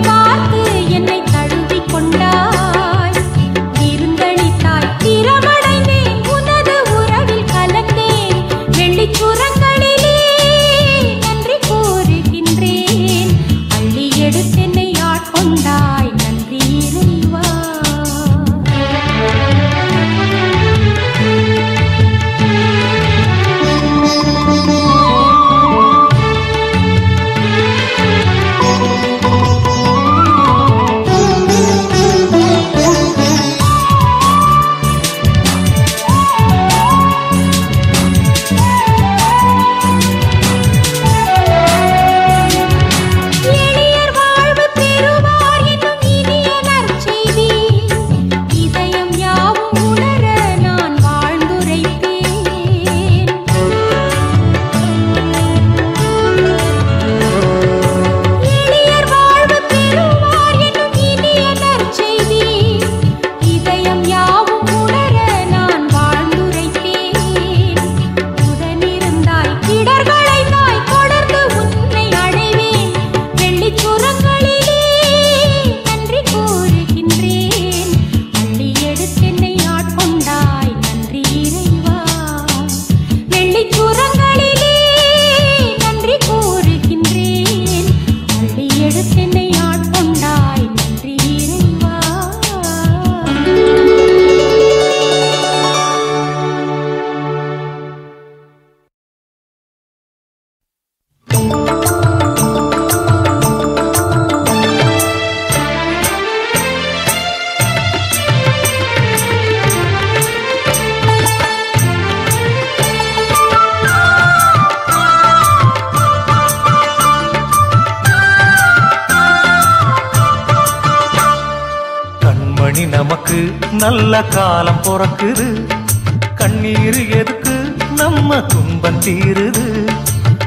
परिवार நமக்கு நல்ல காலம் பிறக்குது. கண்ணீர் எதுக்கு நம்ம துன்பம் தீருது.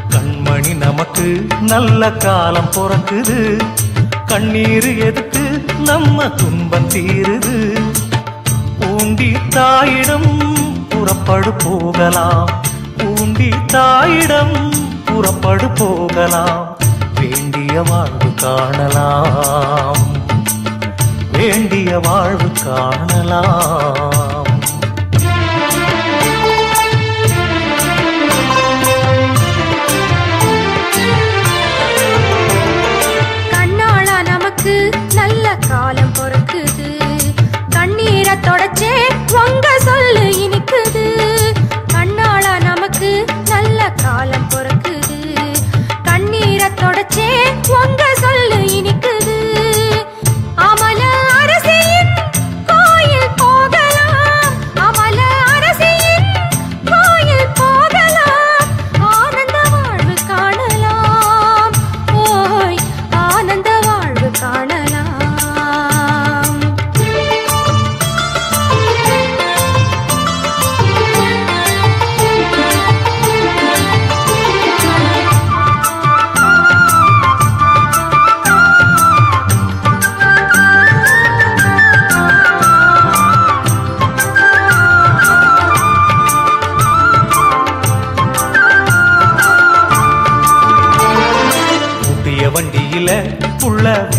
கண்மணி நமக்கு நல்ல காலம் பிறக்குது. கண்ணீர் எதுக்கு நம்ம துன்பம் தீருது. பூண்டி தாயிடம் புறப்படு போகலாம். பூண்டி தாயிடம் புறப்படு போகலாம். வேண்டிய வாழ்வு காணலாம். வேண்டிய வாழ்வு காணலாம். கண்ணாளா நமக்கு நல்ல காலம் பொறுக்குது. கண்ணீரை தொடச்சே உங்க சொல்லு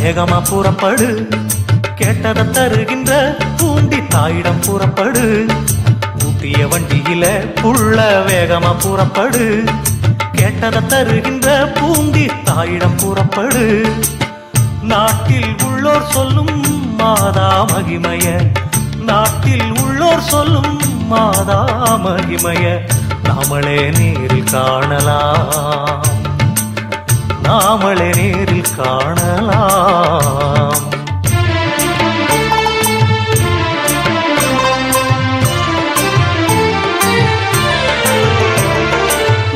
வேகமா புறப்படு. கேட்டதை தருகின்ற பூண்டி தாயிடம் புறப்படு. ஊட்டிய வண்டியில புள்ள வேகமா புறப்படு. கேட்டதை தருகின்ற பூண்டி தாயிடம் புறப்படு. நாட்டில் உள்ளோர் சொல்லும் மாதா மகிமைய. நாட்டில் உள்ளோர் சொல்லும் மாதா மகிமைய. நாமளே நேரில் காணலாம். நாமளே நேரில் காணலாம்.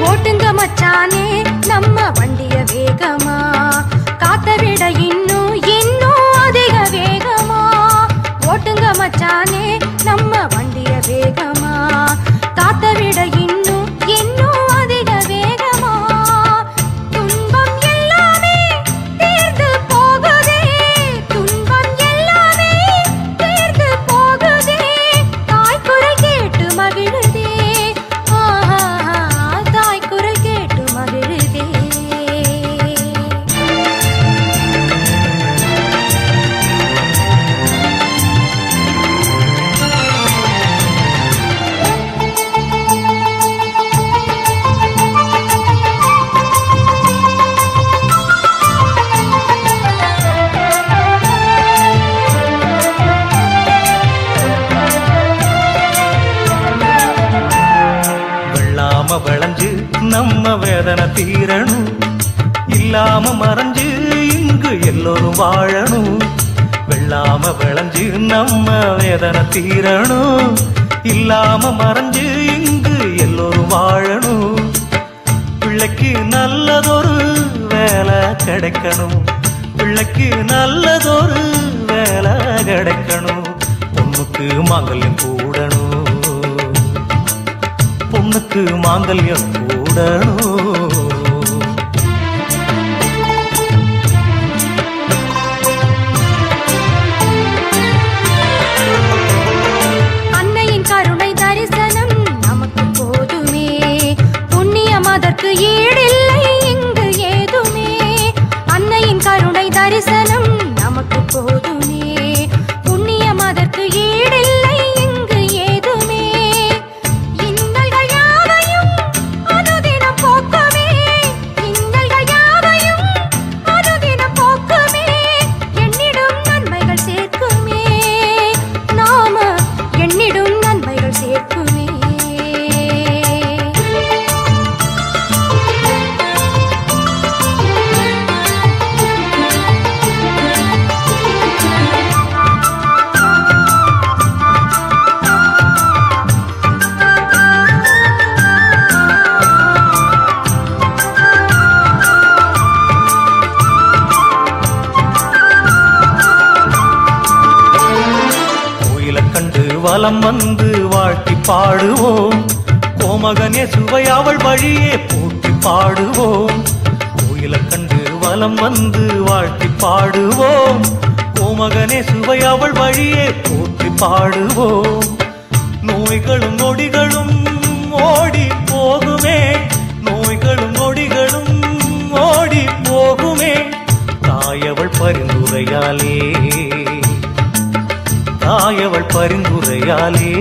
ஓட்டுங்க மச்சானே நம்ம வண்டிய வேகமா. காத்த விட இன்னும் இன்னும் அதிக வேகமா. ஓட்டுங்க மச்சானே நம்ம பொண்ணுக்கு மாங்கல்யம் கூடணும். அன்னையின் கருணை தரிசனம் நமக்கு போதுமே. புண்ணியம் அதற்கு ஈடில்லை இங்கு ஏதுமே. அன்னையின் கருணை தரிசனம் நமக்கு போதும். வலம் வந்து வாழ்த்தி பாடுவோம். கோமகனே சுவை அவள் வழியே போட்டி பாடுவோம். கோயிலை கண்டு வலம் வந்து வாழ்த்தி பாடுவோம். கோமகனே சுவை அவள் வழியே போட்டி பாடுவோம். நோய்களும் நொடிகளும் ஓடி போகுமே. நோய்களும் நொடிகளும் ஓடி போகுமே. தாயவள் பரிந்துரையாலே தாயவள் பரிந்துரையாலே.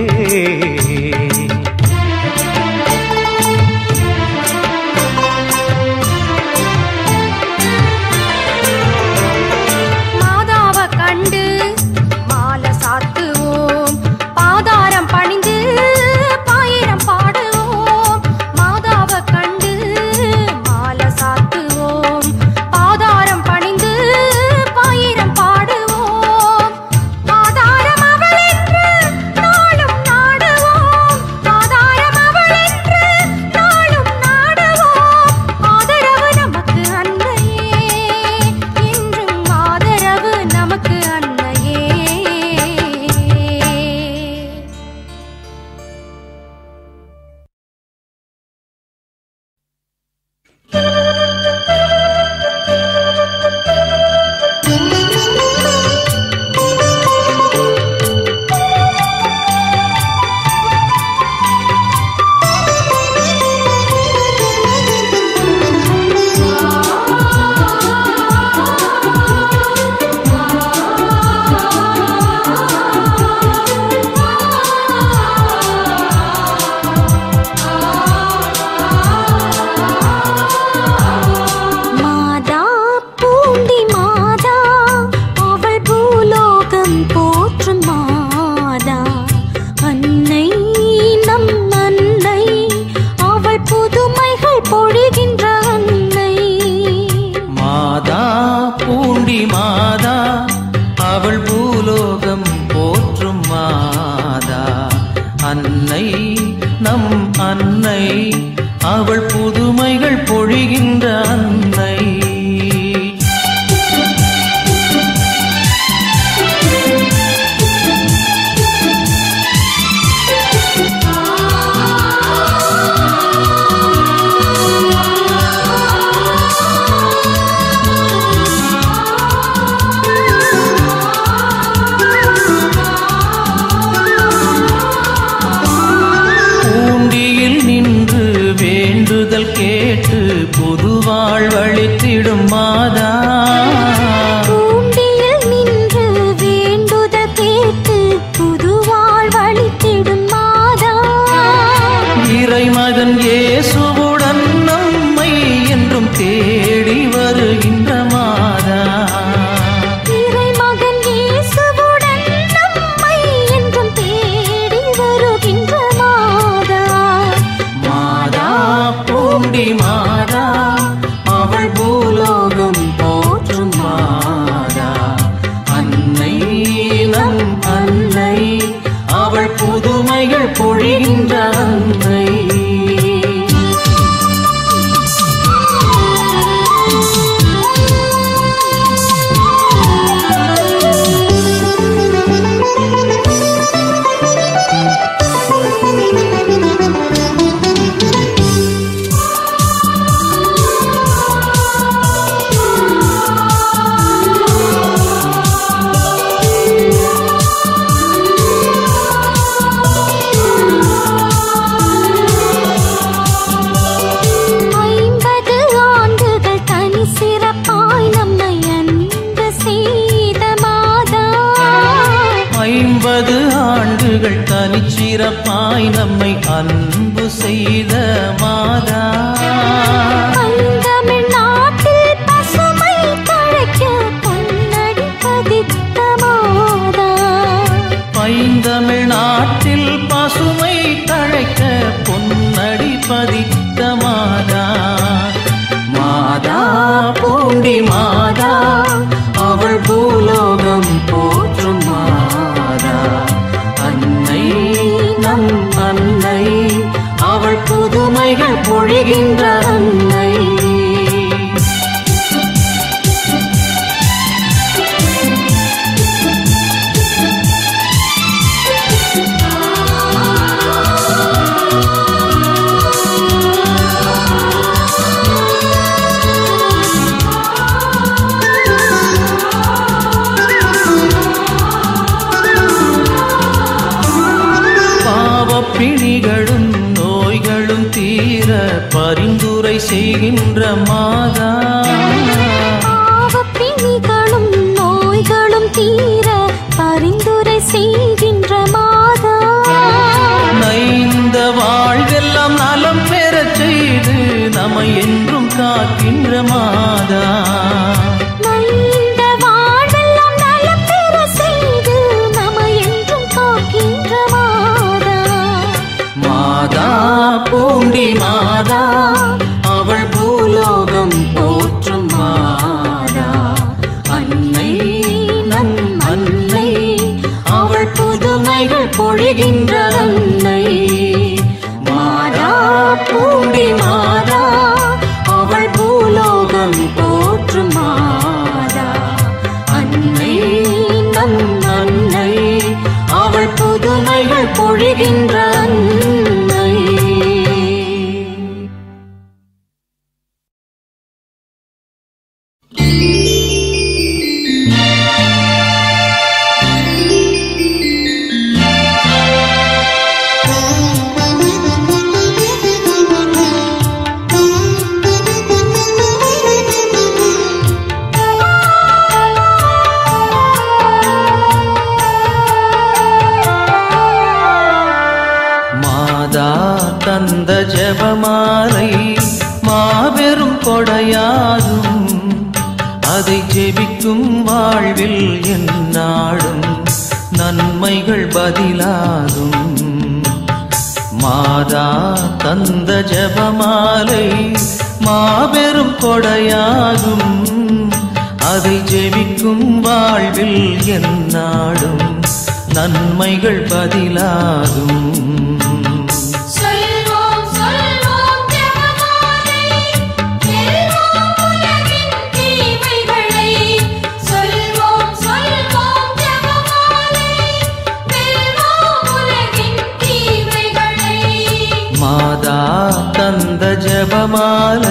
பெறுகின்ற மாதா. பிணிகளும் நோய்களும் தீர பரிந்துரை செய்கின்ற மாதா. நைந்த வாழ்வெல்லாம் நலம் பெறச் செய்து நம்மை என்றும் காக்கின்ற மாதா. मादा कन्दज बमाल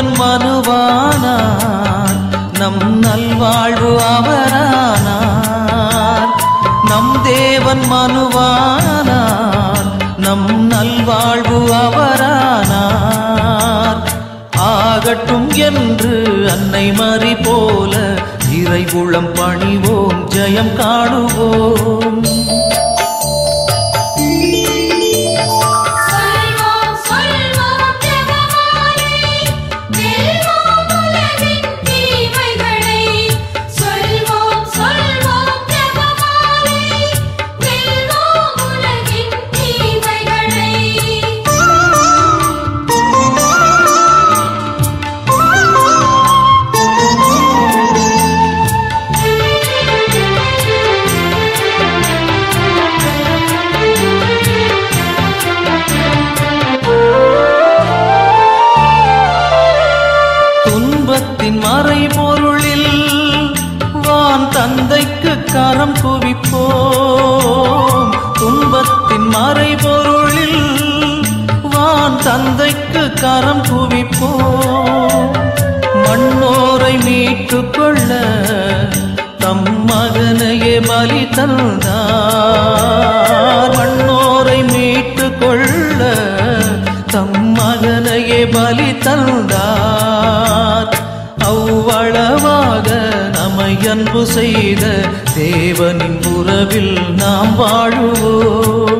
அவன் மனுவானார் நம் நல்வாழ்வு அவரானார் நம் தேவன் மனுவானார் நம் நல்வாழ்வு அவரானார். ஆகட்டும் என்று அன்னை மறி போல இறைகுளம் பணிவோம் ஜெயம் காணுவோம். அருள் செய்த தேவனின் உறவில் நாம் வாழுவோம்.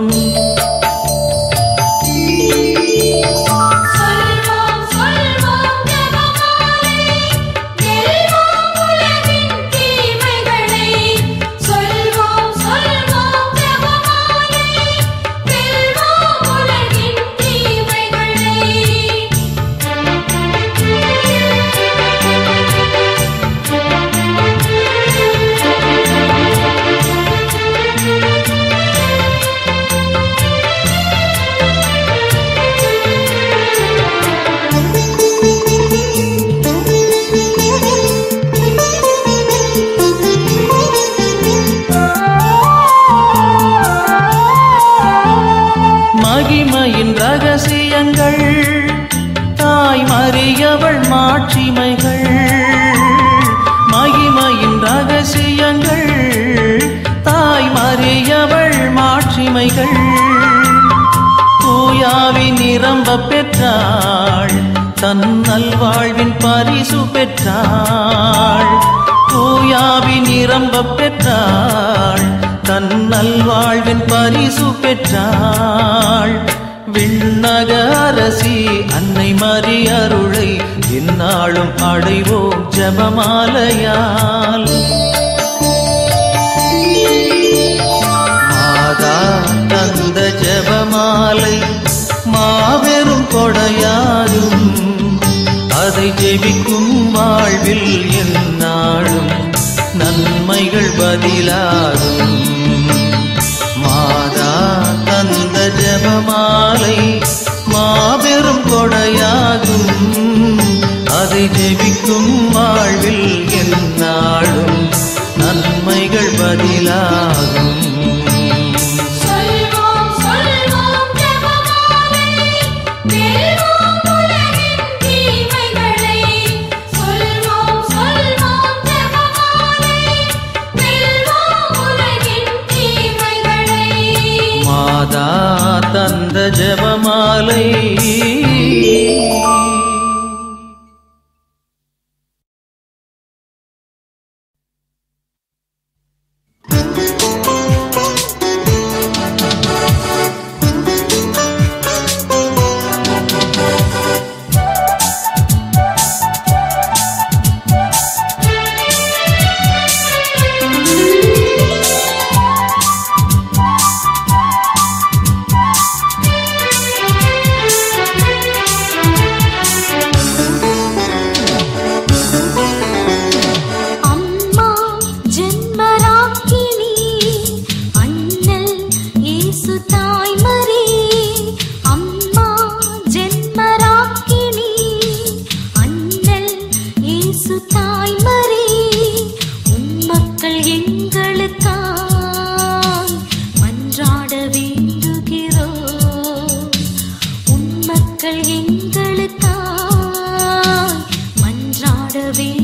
அடைவோம் ஜபமாலையால். மாதா தந்த ஜபமாலை மாபெரும் கொடையாரும். அதை ஜெபிக்கும் வாழ்வில் என்னாலும் நன்மைகள் பதிலாகும் மாதா தந்த ஜபமாலை மாபெரும் கொடையாகும் அதை ஜெபி ثم be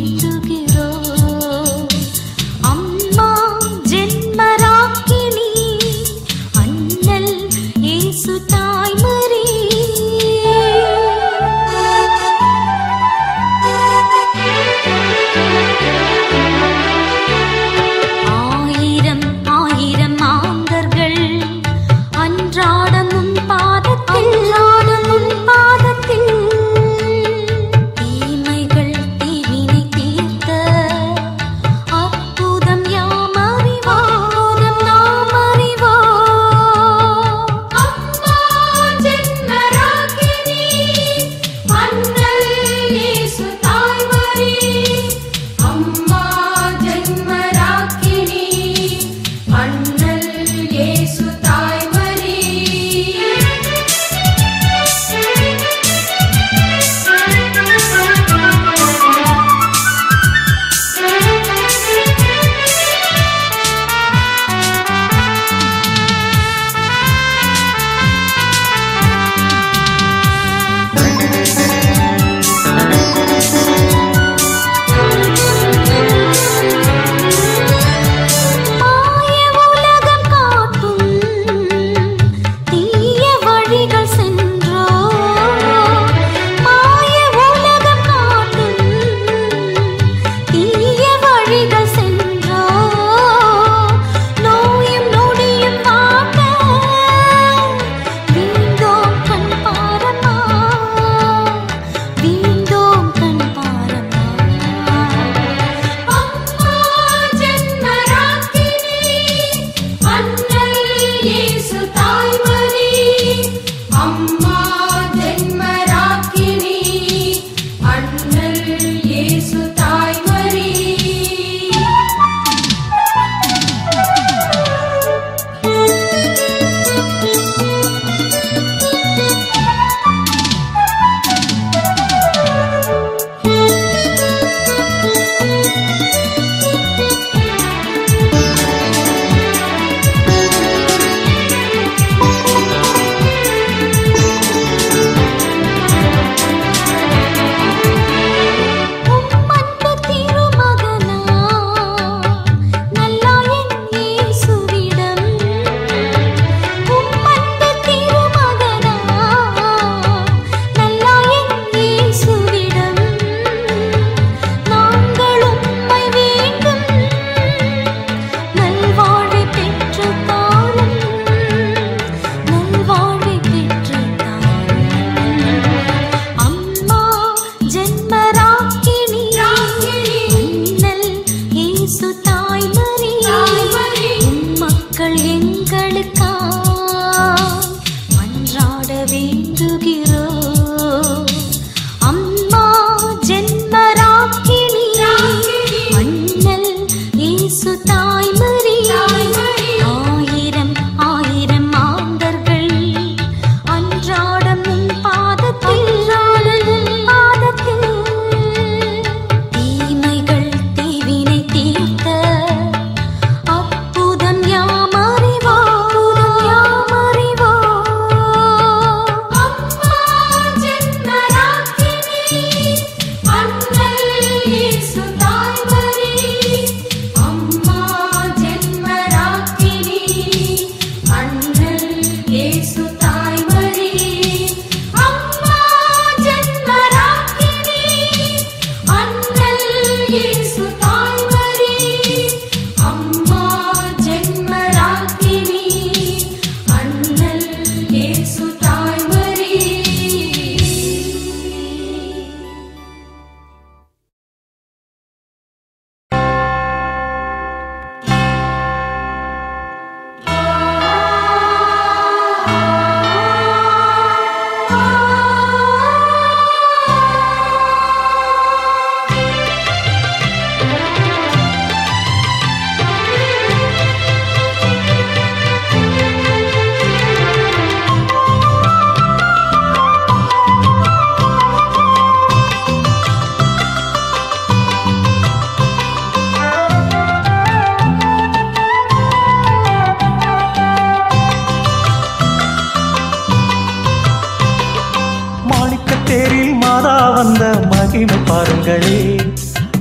மகிமை பாருங்களே.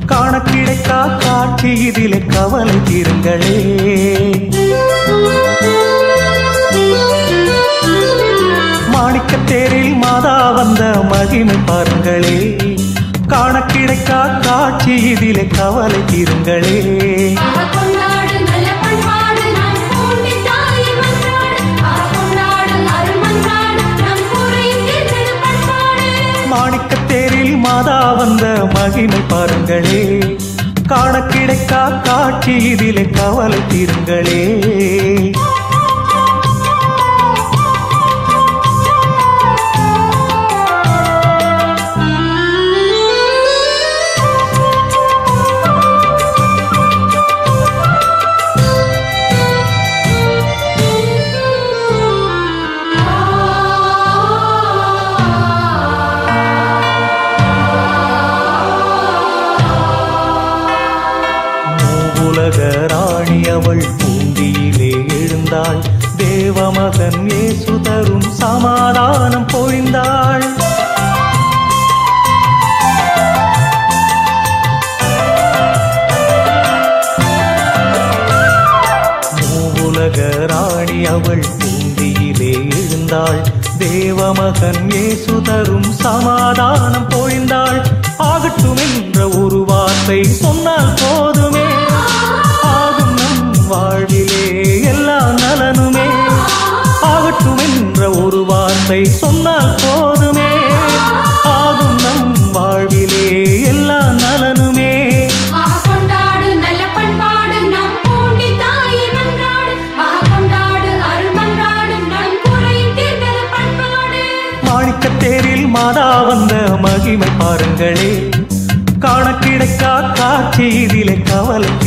காண கிடைக்கா காட்சி இதிலே கவலை தீருங்களே. மாணிக்கத் தேரில் மாதா வந்த மகிமை பாருங்களே. காண கிடைக்கா காட்சி இதிலே கவலை தீருங்களே. மாணிக்கத்தேரில் மாதா அந்த மகிமை பாருங்களே. காண கிடைக்கா காட்சி இதிலே கவலை தீருங்களே. மகிமை பாருங்களே. காண கிடைக்கா காட்சி இதிலே கவலை.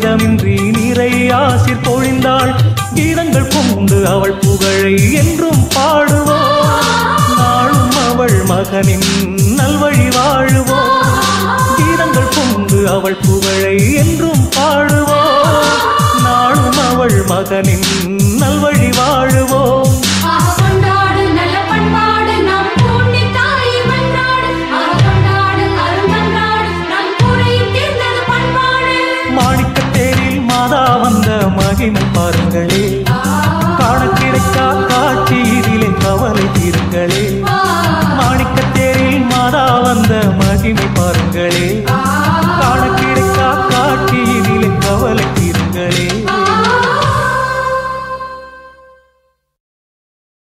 வேதமின்றி நிறை ஆசிர் பொழிந்தாள். கீதங்கள் பூண்டு அவள் புகழை என்றும் பாடுவோம் நாளும் அவள் மகனின் நல்வழி வாழுவோம் கீதங்கள் பூண்டு அவள் புகழை என்றும் பாடுவோம் நாளும் அவள் மகனின் நல்வழி வாழுவோம் தீர்த்திடு